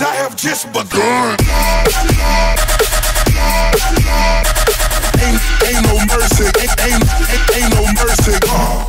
I have just begun. Ain't, ain't no mercy, ain't, ain't, ain't no mercy. Uh.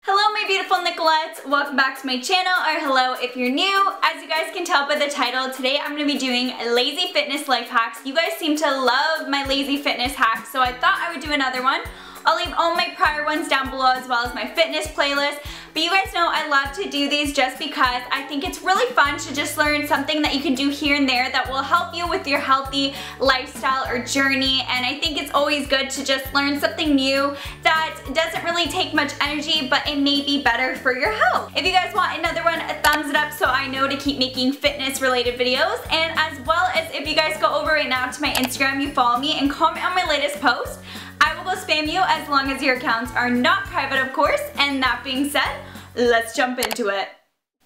Hello my beautiful Nicolettes, welcome back to my channel, or hello if you're new. As you guys can tell by the title, today I'm going to be doing lazy fitness life hacks. You guys seem to love my lazy fitness hacks, so I thought I would do another one. I'll leave all my prior ones down below as well as my fitness playlist. But you guys know I love to do these just because I think it's really fun to just learn something that you can do here and there that will help you with your healthy lifestyle or journey. And I think it's always good to just learn something new that doesn't really take much energy, but it may be better for your health. If you guys want another one, a thumbs it up so I know to keep making fitness related videos. And as well as if you guys go over right now to my Instagram, you follow me and comment on my latest post. I will go spam you as long as your accounts are not private, of course. And that being said, let's jump into it.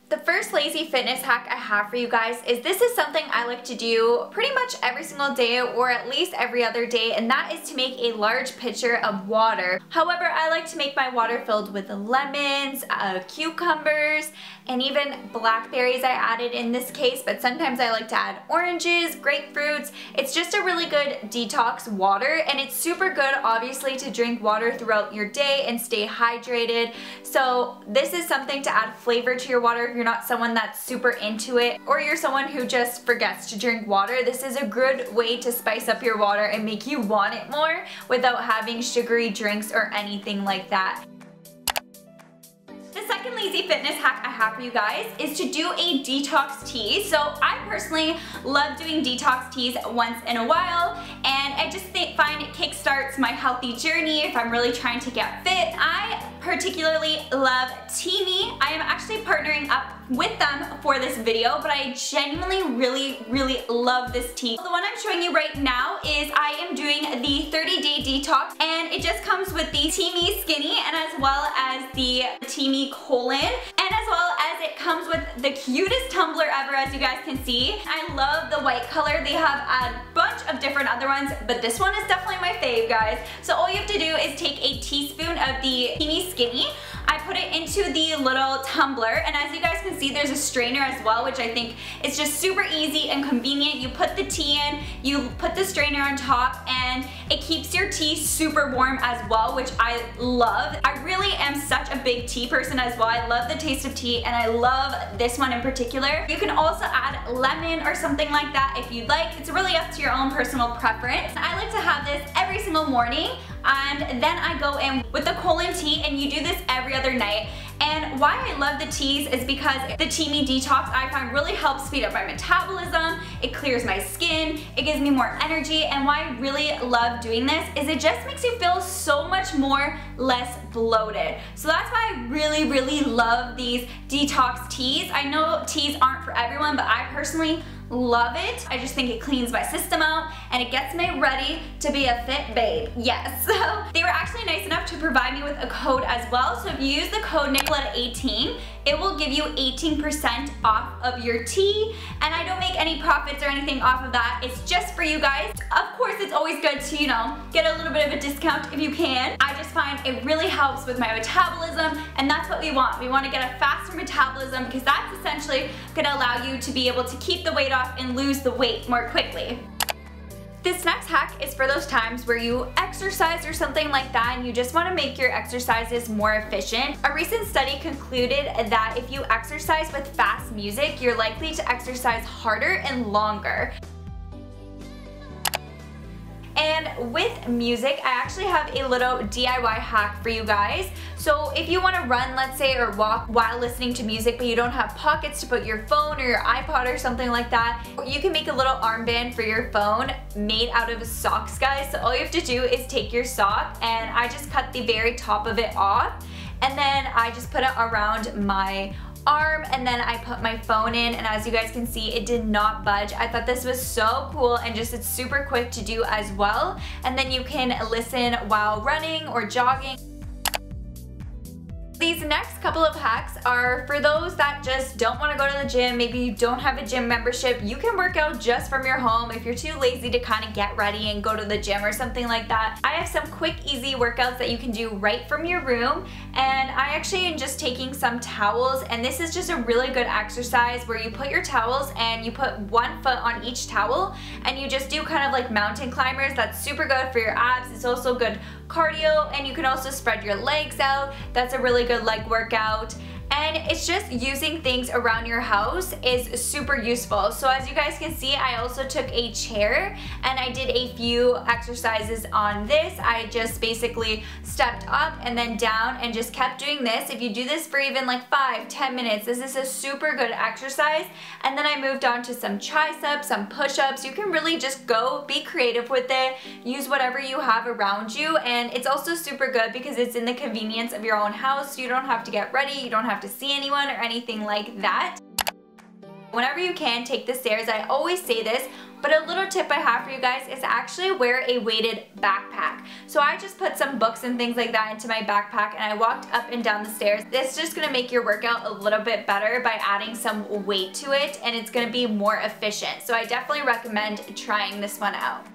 The first lazy fitness hack I have for you guys is this is something I like to do pretty much every single day or at least every other day and that is to make a large pitcher of water. However, I like to make my water filled with lemons, uh, cucumbers, and even blackberries I added in this case, but sometimes I like to add oranges, grapefruits. It's just a really good detox water and it's super good obviously to drink water throughout your day and stay hydrated. So this is something to add flavor to your water you're not someone that's super into it or you're someone who just forgets to drink water, this is a good way to spice up your water and make you want it more without having sugary drinks or anything like that. The second lazy fitness hack I have for you guys is to do a detox tea. So I personally love doing detox teas once in a while and I just think, find it kickstarts my healthy journey if I'm really trying to get fit. I particularly love Teami. I am actually partnering up with them for this video, but I genuinely really, really love this tea. The one I'm showing you right now is I am doing the 30 day detox and it just comes with the Teami Skinny and as well as the Teami Colon and as well as it comes with the cutest tumbler ever as you guys can see. I love the white color. They have a bunch of different other ones, but this one is definitely my fave guys. So all you have to do is take a teaspoon of the Teami Skinny I put it into the little tumbler and as you guys can see there's a strainer as well which I think is just super easy and convenient. You put the tea in, you put the strainer on top and it keeps your tea super warm as well which I love. I really am such a big tea person as well. I love the taste of tea and I love this one in particular. You can also add lemon or something like that if you'd like. It's really up to your own personal preference. I like to have this every single morning and then I go in with the colon tea and you do this every other night and why I love the teas is because the Teami Detox I find really helps speed up my metabolism, it clears my skin, it gives me more energy, and why I really love doing this is it just makes you feel so much more less bloated. So that's why I really, really love these detox teas. I know teas aren't for everyone, but I personally love it. I just think it cleans my system out and it gets me ready to be a fit babe. Yes. So they were actually nice enough to provide me with a code as well. So if you use the code Nicoletta18, it will give you 18% off of your tea and I don't make any profits or anything off of that. It's just for you guys. Of course, it's always good to, you know, get a little bit of a discount if you can. I just find it really helps with my metabolism and that's what we want. We want to get a faster metabolism because that's essentially going to allow you to be able to keep the weight off and lose the weight more quickly. This next hack is for those times where you exercise or something like that and you just want to make your exercises more efficient. A recent study concluded that if you exercise with fast music, you're likely to exercise harder and longer. With music, I actually have a little DIY hack for you guys. So if you want to run, let's say, or walk while listening to music, but you don't have pockets to put your phone or your iPod or something like that, you can make a little armband for your phone made out of socks, guys. So all you have to do is take your sock, and I just cut the very top of it off, and then I just put it around my arm and then I put my phone in and as you guys can see it did not budge. I thought this was so cool and just it's super quick to do as well and then you can listen while running or jogging. These next couple of hacks are for those that just don't want to go to the gym, maybe you don't have a gym membership, you can work out just from your home if you're too lazy to kind of get ready and go to the gym or something like that. I have some quick, easy workouts that you can do right from your room and I actually am just taking some towels and this is just a really good exercise where you put your towels and you put one foot on each towel and you just do kind of like mountain climbers. That's super good for your abs. It's also good cardio and you can also spread your legs out. That's a really good leg workout and it's just using things around your house is super useful. So as you guys can see, I also took a chair and I did a few exercises on this. I just basically stepped up and then down and just kept doing this. If you do this for even like five, ten minutes, this is a super good exercise. And then I moved on to some triceps, some push-ups. You can really just go be creative with it, use whatever you have around you. And it's also super good because it's in the convenience of your own house. You don't have to get ready, you don't have to see anyone or anything like that. Whenever you can, take the stairs. I always say this, but a little tip I have for you guys is actually wear a weighted backpack. So I just put some books and things like that into my backpack and I walked up and down the stairs. This is just gonna make your workout a little bit better by adding some weight to it and it's gonna be more efficient. So I definitely recommend trying this one out.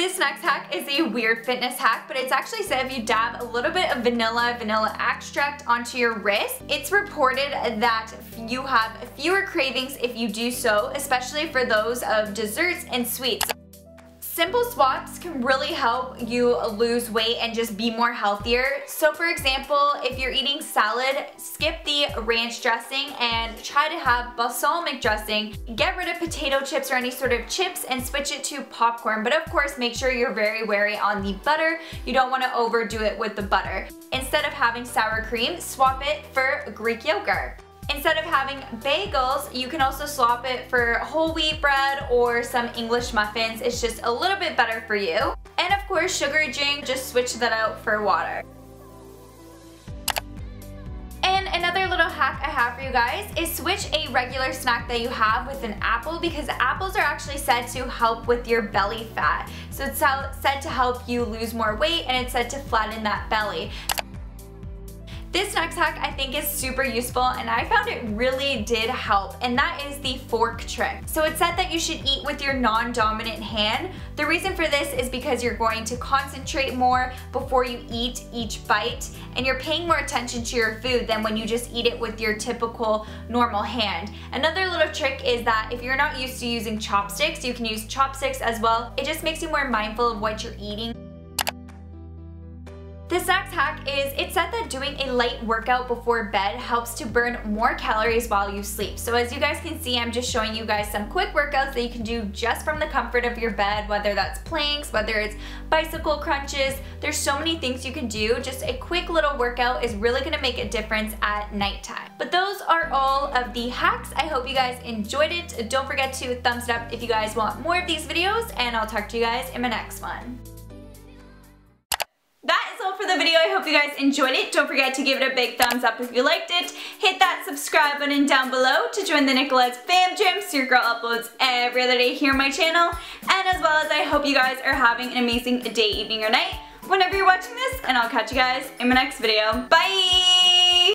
This next hack is a weird fitness hack, but it's actually said if you dab a little bit of vanilla, vanilla extract onto your wrist, it's reported that you have fewer cravings if you do so, especially for those of desserts and sweets. Simple swaps can really help you lose weight and just be more healthier. So for example, if you're eating salad, skip the ranch dressing and try to have balsamic dressing. Get rid of potato chips or any sort of chips and switch it to popcorn. But of course, make sure you're very wary on the butter. You don't want to overdo it with the butter. Instead of having sour cream, swap it for Greek yogurt. Instead of having bagels, you can also swap it for whole wheat bread or some English muffins. It's just a little bit better for you. And of course, sugary drink, just switch that out for water. And another little hack I have for you guys is switch a regular snack that you have with an apple because apples are actually said to help with your belly fat. So it's said to help you lose more weight and it's said to flatten that belly. This next hack I think is super useful and I found it really did help and that is the fork trick. So it said that you should eat with your non-dominant hand. The reason for this is because you're going to concentrate more before you eat each bite and you're paying more attention to your food than when you just eat it with your typical normal hand. Another little trick is that if you're not used to using chopsticks, you can use chopsticks as well. It just makes you more mindful of what you're eating. This next hack is, it's said that doing a light workout before bed helps to burn more calories while you sleep. So as you guys can see, I'm just showing you guys some quick workouts that you can do just from the comfort of your bed, whether that's planks, whether it's bicycle crunches. There's so many things you can do. Just a quick little workout is really gonna make a difference at nighttime. But those are all of the hacks. I hope you guys enjoyed it. Don't forget to thumbs it up if you guys want more of these videos, and I'll talk to you guys in my next one for the video. I hope you guys enjoyed it. Don't forget to give it a big thumbs up if you liked it. Hit that subscribe button down below to join the Nicolette's Fam Jam so your girl uploads every other day here on my channel. And as well as I hope you guys are having an amazing day, evening, or night whenever you're watching this. And I'll catch you guys in my next video. Bye!